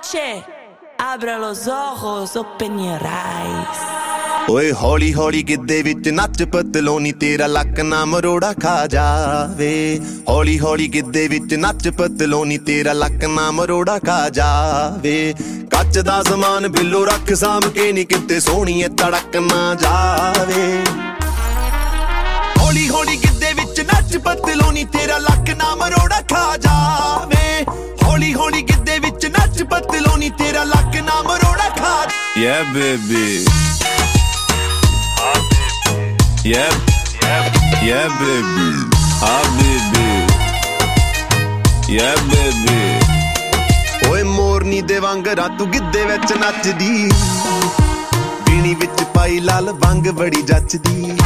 noche. Abra los ojos, open your eyes. ਓਏ ਹੌਲੀ ਹੌਲੀ ਗਿੱਦੇ ਵਿੱਚ ਨੱਚ ਪਤਲੋਨੀ ਤੇਰਾ ਲੱਕ ਨਾ ਮਰੋੜਾ ਖਾ ਜਾਵੇ ਹੌਲੀ ਹੌਲੀ ਗਿੱਦੇ ਵਿੱਚ ਨੱਚ ਪਤਲੋਨੀ ਤੇਰਾ ਲੱਕ ਨਾ ਮਰੋੜਾ ਖਾ ਜਾਵੇ ਕੱਚ ਦਾ ਸਮਾਨ ਬਿੱਲੋ ਰੱਖ ਸਾਂਭ ਕੇ ਨੀ ਕਿਤੇ ਸੋਹਣੀਏ ਤੜਕ ਨਾ ਜਾਵੇ ਹੌਲੀ ਹੌਲੀ ਗਿੱਦੇ ਵਿੱਚ ਨੱਚ ਪਤਲੋਨੀ ਤੇਰਾ ਲੱਕ ਨਾ ਮਰੋੜਾ ਪਤਲੋਨੀ ਤੇਰਾ ਲੱਕ ਨਾ ਮਰੋੜਾ ਖਾ Yeah, baby. Yeah, yeah, baby. Ah, baby. Yeah, baby. ਓਏ ਮੋਰਨੀ ਦੇ ਵਾਂਗ ਰਾਤੂ ਗਿੱਦੇ ਵਿੱਚ ਨੱਚਦੀ ਬੀਣੀ ਵਿੱਚ ਪਾਈ ਲਾਲ ਵੰਗ ਬੜੀ ਜੱਚਦੀ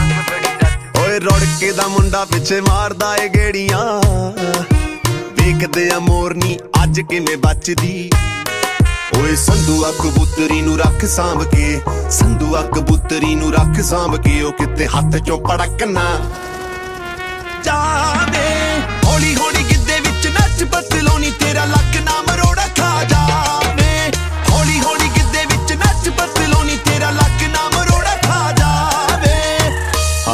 ਓਏ ਰੋੜਕੇ ਦਾ ਮੁੰਡਾ ਪਿੱਛੇ ਮਾਰਦਾ ਏ ਗੇੜੀਆਂ ਵੇਖਦੇ ਆ ਮੋਰਨੀ ਅੱਜ ਕਿਵੇਂ ਬਚਦੀ ਓਏ ਸੰਧੂਆ ਕਬੂਤਰੀ ਨੂੰ ਰੱਖ ਸਾਂਭ ਕੇ ਸੰਧੂਆ ਕਬੂਤਰੀ ਨੂੰ ਰੱਖ ਸਾਂਭ ਕੇ ਉਹ ਕਿਤੇ ਹੱਥ ਚੋਂ ਪੜਕਣਾ ਜਾਵੇ। ਹੌਲੀ ਹੌਲੀ ਗਿੱਦੇ ਵਿੱਚ ਨੱਚ ਪਤਲੋਨੀ ਤੇਰਾ ਲੱਕ ਨਾ ਮਰੋੜਾ ਖਾ ਜਾਵੇ। ਹੌਲੀ ਹੌਲੀ ਗਿੱਦੇ ਵਿੱਚ ਨੱਚ ਪਤਲੋਨੀ ਤੇਰਾ ਲੱਕ ਨਾ ਮਰੋੜਾ ਖਾ ਜਾਵੇ.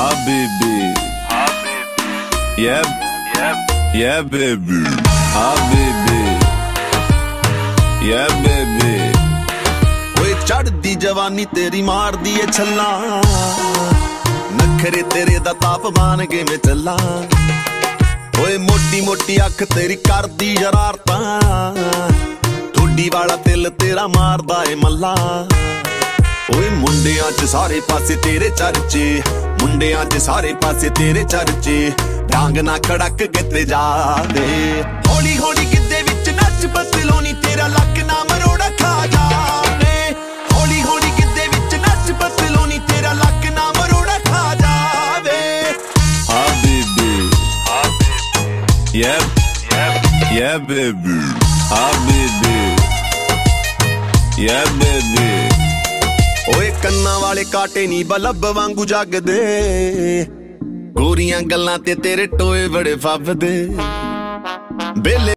Ah, baby. Yeah, ਚੜਦੀ ਜਵਾਨੀ ਤੇਰੀ ਮਾਰਦੀ ਏ ਛੱਲਾ। ਨਖਰੇ ਤੇਰੇ ਦਾ ਤਾਪਮਾਨ ਕਿਵੇਂ ਚੱਲਾਂ। ਓਏ ਮੋਟੀ ਮੋਟੀ ਅੱਖ ਤੇਰੀ ਕਰਦੀ ਸ਼ਰਾਰਤਾਂ ਠੁੱਡੀ ਵਾਲਾ ਦਿਲ ਤੇਰਾ ਮਾਰਦਾ ਏ ਮੱਲਾ। ਓਏ ਮੁੰਡਿਆਂ 'ਚ ਸਾਰੇ ਪਾਸੇ ਤੇਰੇ ਚਰਚੇ। ਮੁੰਡਿਆਂ 'ਚ ਸਾਰੇ ਪਾਸੇ ਤੇਰੇ ਚਰਚੇ। ਡਾਂਗ ਨਾ ਖੜਕ ਕਿਤੇ ਜਾਵੇ ਹੌਲੀ ਹੌਲੀ ਗਿੱਦੇ ਵਿੱਚ ਨੱਚ ਪਤਲੋਨੀ ਤੇਰਾ ਲੱਕ Yeah, yeah, baby. Ah, baby. Yeah, baby. ਓਏ ਕੰਨਾਂ ਵਾਲੇ ਕਾਟੇ ਨਹੀਂ ਬਲਬ ਵਾਂਗੂ ਜਗਦੇ ਗੋਰੀਆਂ ਗੱਲਾਂ ਤੇ ਤੇਰੇ ਟੋਏ ਬੜੇ ਫੱਬਦੇ ਬੇਲੇ